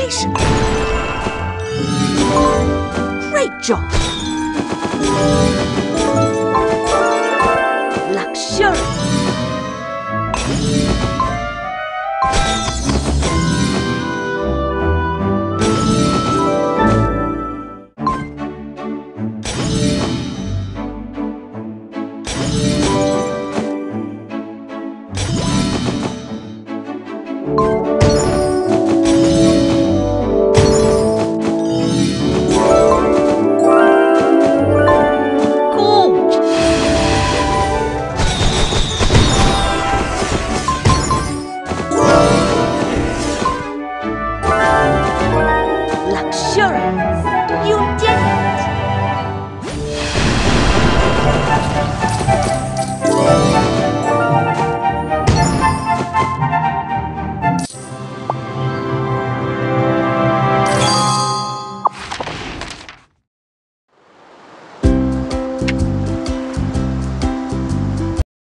organization. Great job! sure.